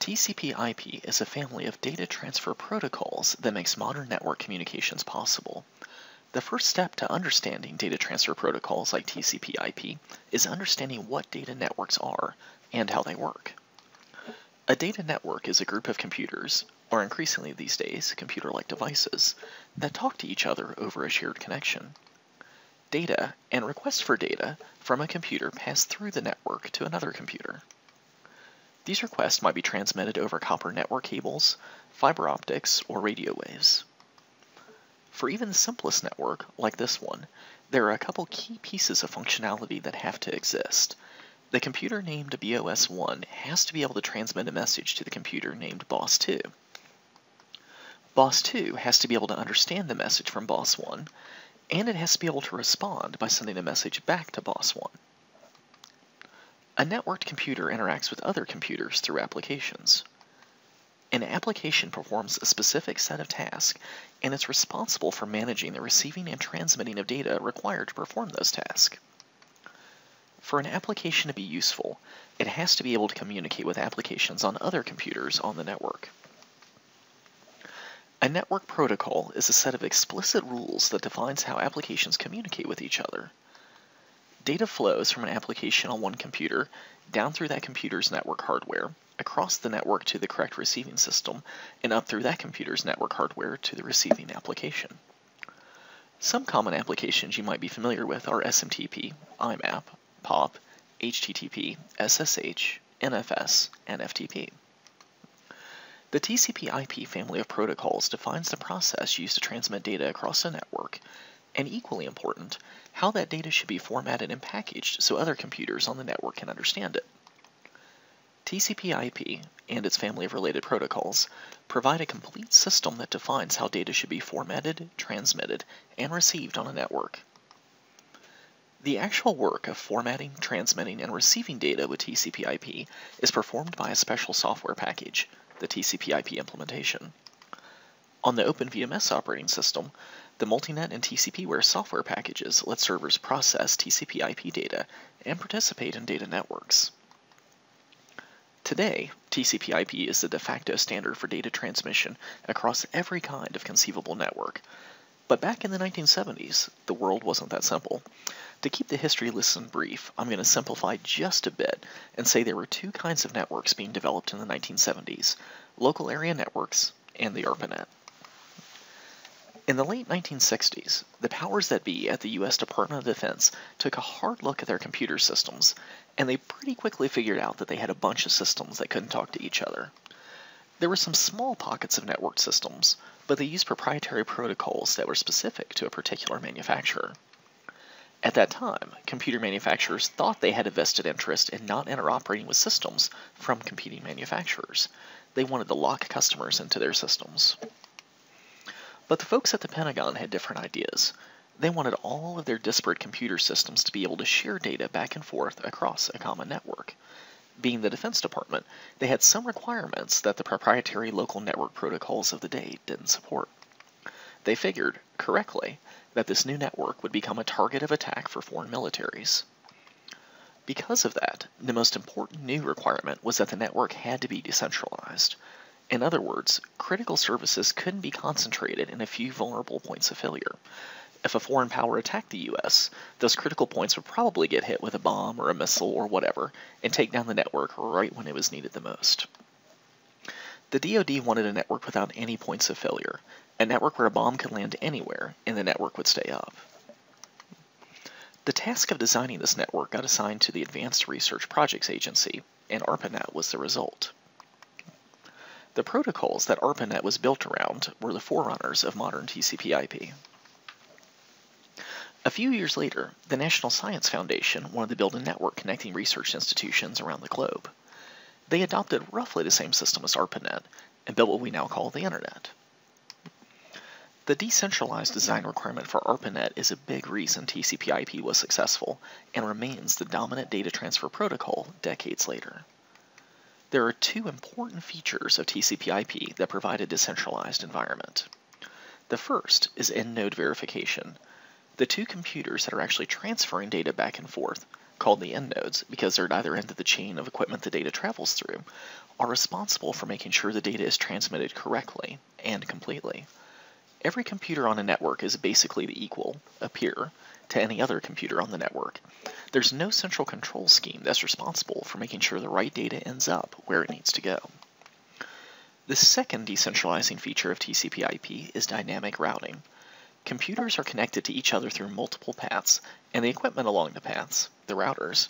TCP/IP is a family of data transfer protocols that makes modern network communications possible. The first step to understanding data transfer protocols like TCP/IP is understanding what data networks are and how they work. A data network is a group of computers, or increasingly these days, computer-like devices, that talk to each other over a shared connection. Data and requests for data from a computer pass through the network to another computer. These requests might be transmitted over copper network cables, fiber optics, or radio waves. For even the simplest network, like this one, there are a couple key pieces of functionality that have to exist. The computer named BOS1 has to be able to transmit a message to the computer named BOS2. BOS2 has to be able to understand the message from BOS1, and it has to be able to respond by sending a message back to BOS1. A networked computer interacts with other computers through applications. An application performs a specific set of tasks, and it's responsible for managing the receiving and transmitting of data required to perform those tasks. For an application to be useful, it has to be able to communicate with applications on other computers on the network. A network protocol is a set of explicit rules that defines how applications communicate with each other. Data flows from an application on one computer down through that computer's network hardware, across the network to the correct receiving system, and up through that computer's network hardware to the receiving application. Some common applications you might be familiar with are SMTP, IMAP, POP, HTTP, SSH, NFS, and FTP. The TCP/IP family of protocols defines the process used to transmit data across a network and equally important, how that data should be formatted and packaged so other computers on the network can understand it. TCP/IP and its family of related protocols provide a complete system that defines how data should be formatted, transmitted, and received on a network. The actual work of formatting, transmitting, and receiving data with TCP/IP is performed by a special software package, the TCP/IP implementation. On the OpenVMS operating system, the MultiNet and TCPware software packages let servers process TCP IP data and participate in data networks. Today, TCP IP is the de facto standard for data transmission across every kind of conceivable network. But back in the 1970s, the world wasn't that simple. To keep the history lesson brief, I'm going to simplify just a bit and say there were two kinds of networks being developed in the 1970s local area networks and the ARPANET. In the late 1960s, the powers that be at the U.S. Department of Defense took a hard look at their computer systems, and they pretty quickly figured out that they had a bunch of systems that couldn't talk to each other. There were some small pockets of network systems, but they used proprietary protocols that were specific to a particular manufacturer. At that time, computer manufacturers thought they had a vested interest in not interoperating with systems from competing manufacturers. They wanted to lock customers into their systems. But the folks at the Pentagon had different ideas. They wanted all of their disparate computer systems to be able to share data back and forth across a common network. Being the Defense Department, they had some requirements that the proprietary local network protocols of the day didn't support. They figured, correctly, that this new network would become a target of attack for foreign militaries. Because of that, the most important new requirement was that the network had to be decentralized. In other words, critical services couldn't be concentrated in a few vulnerable points of failure. If a foreign power attacked the US, those critical points would probably get hit with a bomb or a missile or whatever and take down the network right when it was needed the most. The DoD wanted a network without any points of failure, a network where a bomb could land anywhere and the network would stay up. The task of designing this network got assigned to the Advanced Research Projects Agency, and ARPANET was the result. The protocols that ARPANET was built around were the forerunners of modern TCP/IP. A few years later, the National Science Foundation wanted to build a network connecting research institutions around the globe. They adopted roughly the same system as ARPANET and built what we now call the Internet. The decentralized design requirement for ARPANET is a big reason TCP/IP was successful and remains the dominant data transfer protocol decades later. There are two important features of TCP/IP that provide a decentralized environment. The first is end node verification. The two computers that are actually transferring data back and forth called the end nodes because they're at either end of the chain of equipment the data travels through, are responsible for making sure the data is transmitted correctly and completely. Every computer on a network is basically the equal, a peer, to any other computer on the network. There's no central control scheme that's responsible for making sure the right data ends up where it needs to go. The second decentralizing feature of TCP/IP is dynamic routing. Computers are connected to each other through multiple paths, and the equipment along the paths, the routers,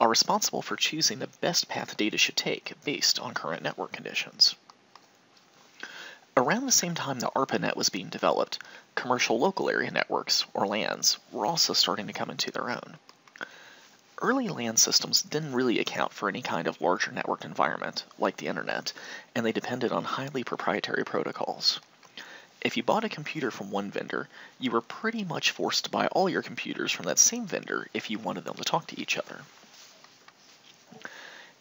are responsible for choosing the best path data should take based on current network conditions. Around the same time the ARPANET was being developed, commercial local area networks, or LANs, were also starting to come into their own. Early LAN systems didn't really account for any kind of larger network environment, like the internet, and they depended on highly proprietary protocols. If you bought a computer from one vendor, you were pretty much forced to buy all your computers from that same vendor if you wanted them to talk to each other.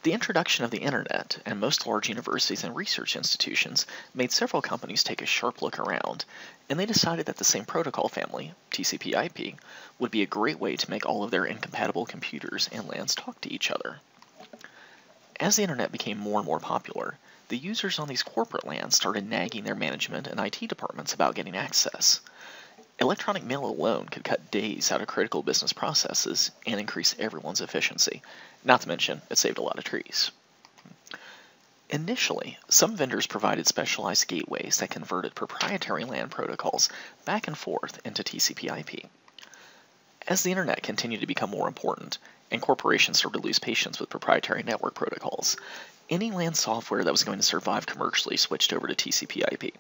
The introduction of the internet and most large universities and research institutions made several companies take a sharp look around, and they decided that the same protocol family, TCP/IP, would be a great way to make all of their incompatible computers and LANs talk to each other. As the internet became more and more popular, the users on these corporate LANs started nagging their management and IT departments about getting access. Electronic mail alone could cut days out of critical business processes and increase everyone's efficiency. Not to mention, it saved a lot of trees. Initially, some vendors provided specialized gateways that converted proprietary LAN protocols back and forth into TCP/IP. As the internet continued to become more important, and corporations started to lose patience with proprietary network protocols, any LAN software that was going to survive commercially switched over to TCP/IP.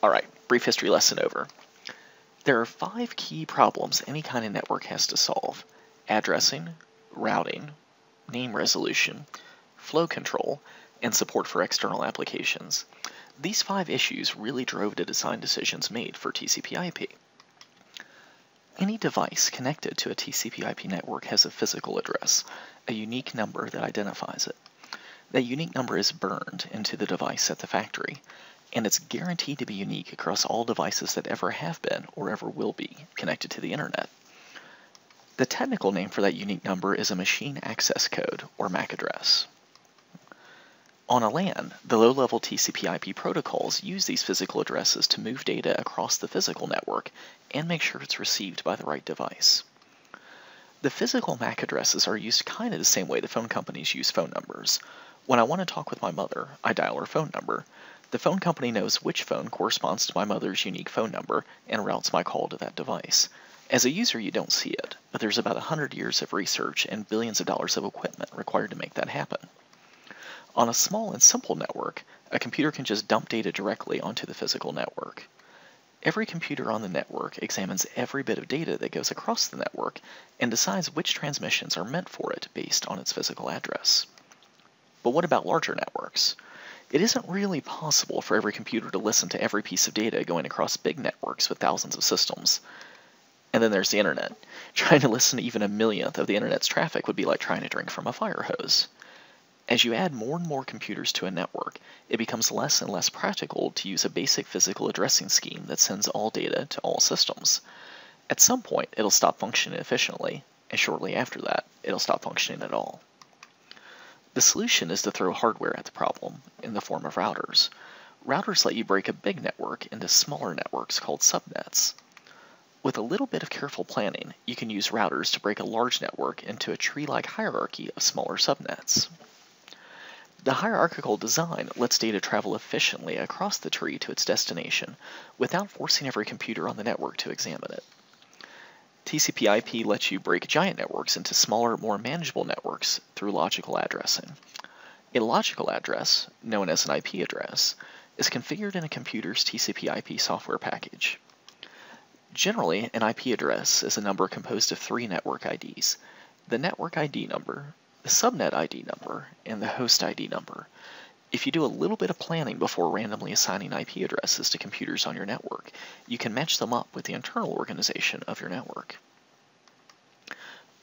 Alright, brief history lesson over. There are five key problems any kind of network has to solve. Addressing, routing, name resolution, flow control, and support for external applications. These five issues really drove the design decisions made for TCP/IP. Any device connected to a TCP/IP network has a physical address, a unique number that identifies it. That unique number is burned into the device at the factory, and it's guaranteed to be unique across all devices that ever have been or ever will be connected to the internet. The technical name for that unique number is a machine access code, or MAC address. On a LAN, the low-level TCP/IP protocols use these physical addresses to move data across the physical network and make sure it's received by the right device. The physical MAC addresses are used kind of the same way the phone companies use phone numbers. When I want to talk with my mother, I dial her phone number, the phone company knows which phone corresponds to my mother's unique phone number and routes my call to that device. As a user, you don't see it, but there's about 100 years of research and billions of dollars of equipment required to make that happen. On a small and simple network, a computer can just dump data directly onto the physical network. Every computer on the network examines every bit of data that goes across the network and decides which transmissions are meant for it based on its physical address. But what about larger networks? It isn't really possible for every computer to listen to every piece of data going across big networks with thousands of systems. And then there's the internet. Trying to listen to even a millionth of the internet's traffic would be like trying to drink from a fire hose. As you add more and more computers to a network, it becomes less and less practical to use a basic physical addressing scheme that sends all data to all systems. At some point, it'll stop functioning efficiently, and shortly after that, it'll stop functioning at all. The solution is to throw hardware at the problem in the form of routers. Routers let you break a big network into smaller networks called subnets. With a little bit of careful planning, you can use routers to break a large network into a tree-like hierarchy of smaller subnets. The hierarchical design lets data travel efficiently across the tree to its destination without forcing every computer on the network to examine it. TCP/IP lets you break giant networks into smaller, more manageable networks through logical addressing. A logical address, known as an IP address, is configured in a computer's TCP/IP software package. Generally, an IP address is a number composed of three network IDs, the network ID number, the subnet ID number, and the host ID number. If you do a little bit of planning before randomly assigning IP addresses to computers on your network, you can match them up with the internal organization of your network.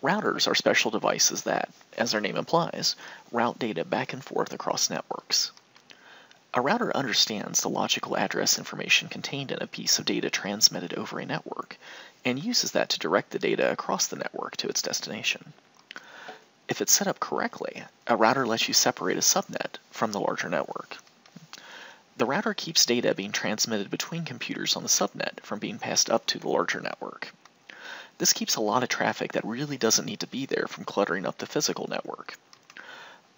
Routers are special devices that, as their name implies, route data back and forth across networks. A router understands the logical address information contained in a piece of data transmitted over a network and uses that to direct the data across the network to its destination. If it's set up correctly, a router lets you separate a subnet from the larger network. The router keeps data being transmitted between computers on the subnet from being passed up to the larger network. This keeps a lot of traffic that really doesn't need to be there from cluttering up the physical network.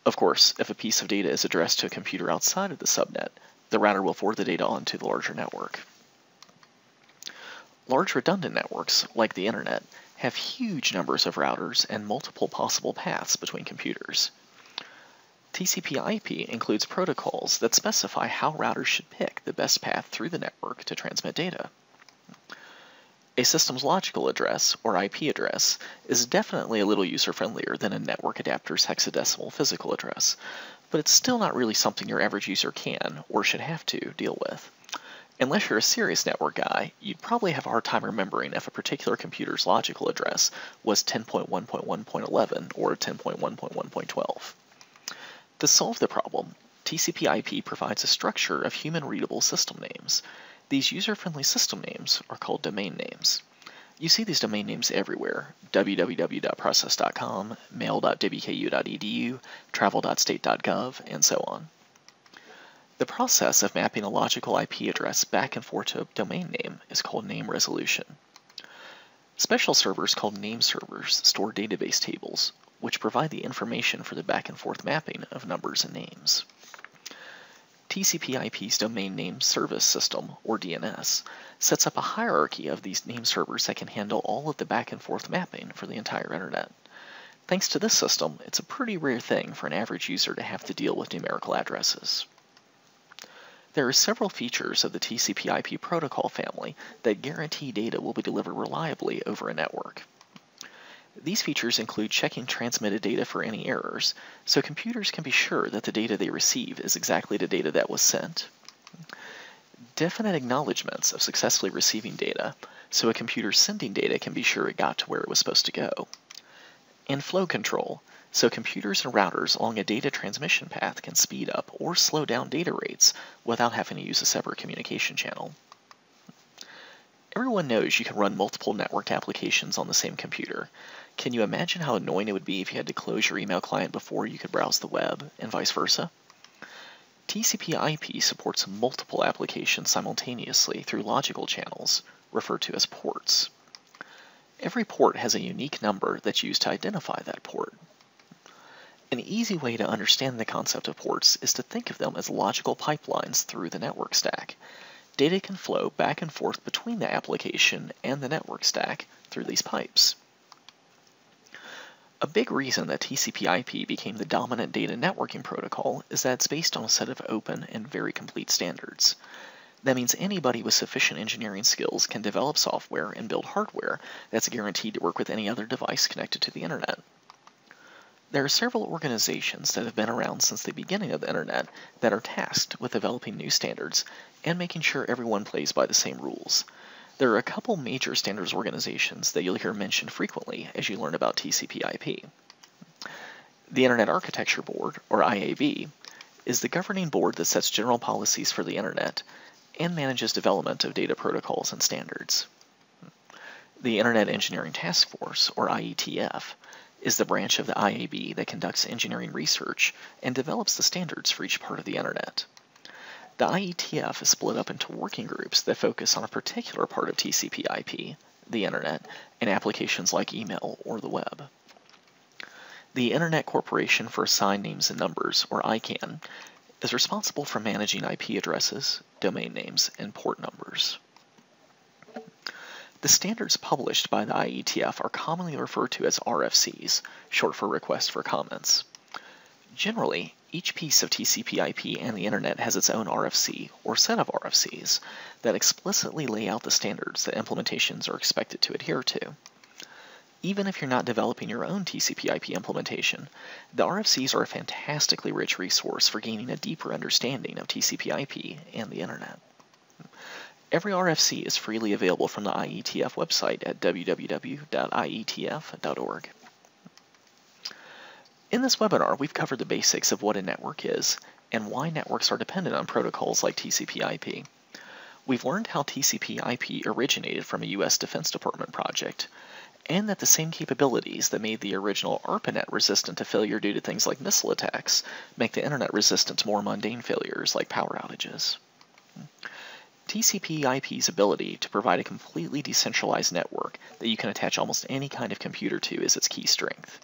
Of course, if a piece of data is addressed to a computer outside of the subnet, the router will forward the data on to the larger network. Large redundant networks, like the internet, have huge numbers of routers and multiple possible paths between computers. TCP/IP includes protocols that specify how routers should pick the best path through the network to transmit data. A system's logical address, or IP address, is definitely a little user-friendlier than a network adapter's hexadecimal physical address, but it's still not really something your average user can, or should have to, deal with. Unless you're a serious network guy, you'd probably have a hard time remembering if a particular computer's logical address was 10.1.1.11 or 10.1.1.12. To solve the problem, TCP/IP provides a structure of human-readable system names. These user-friendly system names are called domain names. You see these domain names everywhere, www.process.com, mail.wku.edu, travel.state.gov, and so on. The process of mapping a logical IP address back and forth to a domain name is called name resolution. Special servers called name servers store database tables, which provide the information for the back and forth mapping of numbers and names. TCP/IP's Domain Name Service System, or DNS, sets up a hierarchy of these name servers that can handle all of the back and forth mapping for the entire internet. Thanks to this system, it's a pretty rare thing for an average user to have to deal with numerical addresses. There are several features of the TCP/IP protocol family that guarantee data will be delivered reliably over a network. These features include checking transmitted data for any errors, so computers can be sure that the data they receive is exactly the data that was sent. Definite acknowledgments of successfully receiving data, so a computer sending data can be sure it got to where it was supposed to go. And flow control, so computers and routers along a data transmission path can speed up or slow down data rates without having to use a separate communication channel. Everyone knows you can run multiple network applications on the same computer. Can you imagine how annoying it would be if you had to close your email client before you could browse the web, and vice versa? TCP/IP supports multiple applications simultaneously through logical channels, referred to as ports. Every port has a unique number that's used to identify that port. An easy way to understand the concept of ports is to think of them as logical pipelines through the network stack. Data can flow back and forth between the application and the network stack through these pipes. A big reason that TCP/IP became the dominant data networking protocol is that it's based on a set of open and very complete standards. That means anybody with sufficient engineering skills can develop software and build hardware that's guaranteed to work with any other device connected to the internet. There are several organizations that have been around since the beginning of the internet that are tasked with developing new standards and making sure everyone plays by the same rules. There are a couple major standards organizations that you'll hear mentioned frequently as you learn about TCP/IP. The Internet Architecture Board, or IAB, is the governing board that sets general policies for the internet and manages development of data protocols and standards. The Internet Engineering Task Force, or IETF, is the branch of the IAB that conducts engineering research and develops the standards for each part of the internet. The IETF is split up into working groups that focus on a particular part of TCP/IP, the internet, and applications like email or the web. The Internet Corporation for Assigned Names and Numbers, or ICANN, is responsible for managing IP addresses, domain names, and port numbers. The standards published by the IETF are commonly referred to as RFCs, short for Request for Comments. Generally, each piece of TCP/IP and the Internet has its own RFC, or set of RFCs, that explicitly lay out the standards that implementations are expected to adhere to. Even if you're not developing your own TCP/IP implementation, the RFCs are a fantastically rich resource for gaining a deeper understanding of TCP/IP and the Internet. Every RFC is freely available from the IETF website at www.ietf.org. In this webinar, we've covered the basics of what a network is and why networks are dependent on protocols like TCP/IP. We've learned how TCP/IP originated from a U.S. Defense Department project and that the same capabilities that made the original ARPANET resistant to failure due to things like missile attacks make the internet resistant to more mundane failures like power outages. TCP IP's ability to provide a completely decentralized network that you can attach almost any kind of computer to is its key strength.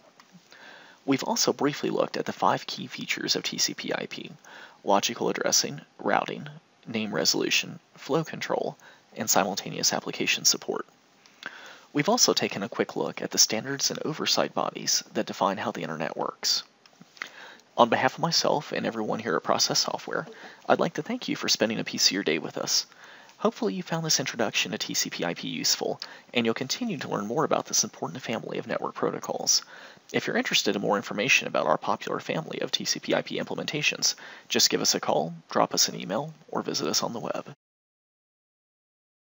We've also briefly looked at the five key features of TCP IP logical addressing, routing, name resolution, flow control, and simultaneous application support. We've also taken a quick look at the standards and oversight bodies that define how the internet works. On behalf of myself and everyone here at Process Software, I'd like to thank you for spending a piece of your day with us. Hopefully you found this introduction to TCP IP useful, and you'll continue to learn more about this important family of network protocols. If you're interested in more information about our popular family of TCP IP implementations, just give us a call, drop us an email, or visit us on the web.